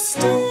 still